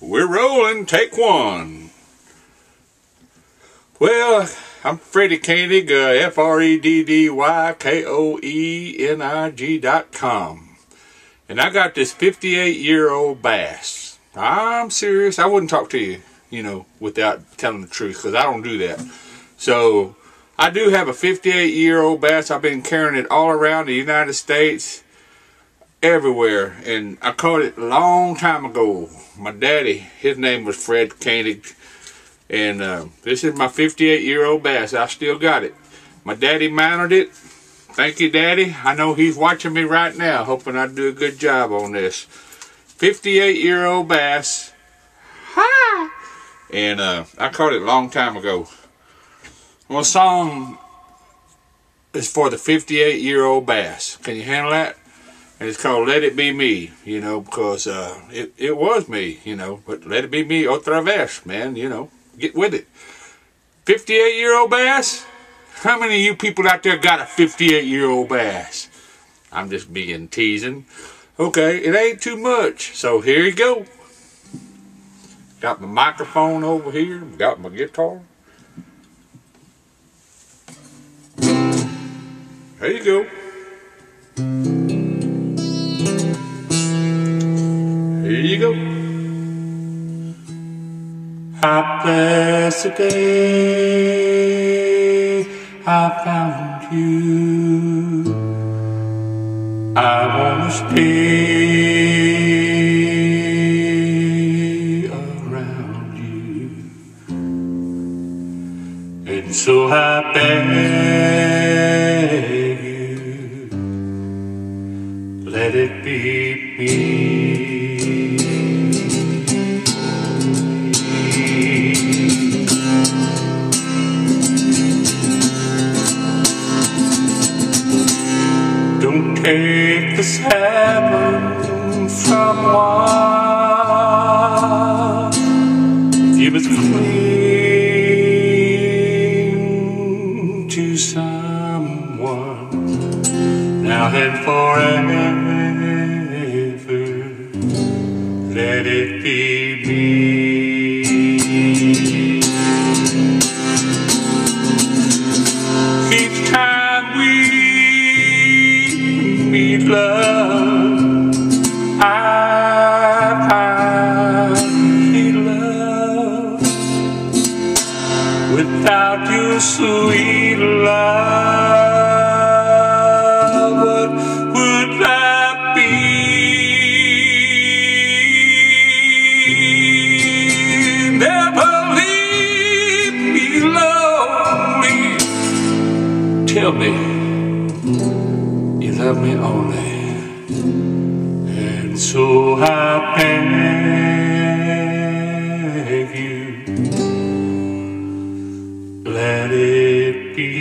We're rolling, take one. Well, I'm Freddie Koenig, uh, F-R-E-D-D-Y-K-O-E-N-I-G dot com. And I got this 58-year-old bass. I'm serious. I wouldn't talk to you, you know, without telling the truth, because I don't do that. So, I do have a 58-year-old bass. I've been carrying it all around the United States everywhere. And I caught it a long time ago. My daddy, his name was Fred Koenig. And uh, this is my 58 year old bass. I still got it. My daddy mounted it. Thank you, Daddy. I know he's watching me right now, hoping I do a good job on this. 58 year old bass. Hi! And uh, I caught it a long time ago. Well, song is for the 58 year old bass. Can you handle that? And it's called Let It Be Me, you know, because uh, it, it was me, you know, but Let It Be Me otra vez, man, you know, get with it. 58 year old bass? How many of you people out there got a 58 year old bass? I'm just being teasing. Okay, it ain't too much, so here you go. Got my microphone over here, got my guitar. There you go. Here you go. Happy day I found you. I wanna stay around you, and so I beg you, let it be me. Take this heaven from one. Give it clean to someone now and forever. Love, I find love without your sweet love. love me only. And so I beg you, let it be.